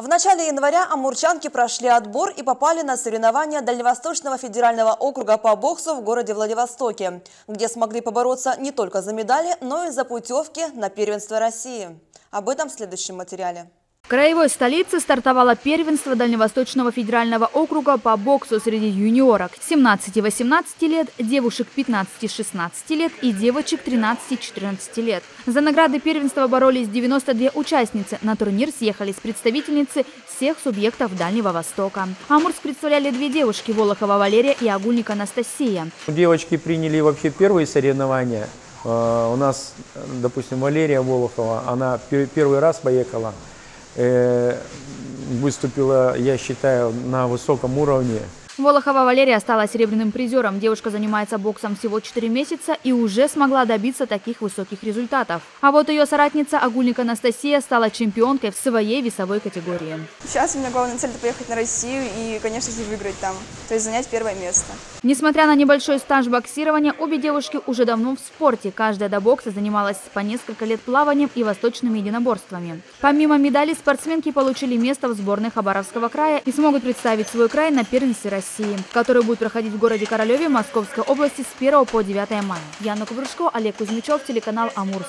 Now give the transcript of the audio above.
В начале января амурчанки прошли отбор и попали на соревнования Дальневосточного федерального округа по боксу в городе Владивостоке, где смогли побороться не только за медали, но и за путевки на первенство России. Об этом в следующем материале. Краевой столице стартовало первенство Дальневосточного федерального округа по боксу среди юниорок 17-18 лет, девушек 15-16 лет и девочек 13-14 лет. За награды первенства боролись 92 участницы. На турнир съехались представительницы всех субъектов Дальнего Востока. Амурск представляли две девушки – Волохова Валерия и Агульник Анастасия. Девочки приняли вообще первые соревнования. Э, у нас, допустим, Валерия Волохова, она первый раз поехала – выступила, я считаю, на высоком уровне. Волохова Валерия стала серебряным призером. Девушка занимается боксом всего 4 месяца и уже смогла добиться таких высоких результатов. А вот ее соратница Агульник Анастасия стала чемпионкой в своей весовой категории. Сейчас у меня главная цель – это поехать на Россию и, конечно же, выиграть там, то есть занять первое место. Несмотря на небольшой стаж боксирования, обе девушки уже давно в спорте. Каждая до бокса занималась по несколько лет плаванием и восточными единоборствами. Помимо медалей, спортсменки получили место в сборной Хабаровского края и смогут представить свой край на первенстве России. России, который будет проходить в городе Королеве Московской области с 1 по 9 мая. Яна Куврушко, Олег Кузьмичев, телеканал «Амурск».